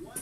one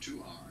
too hard.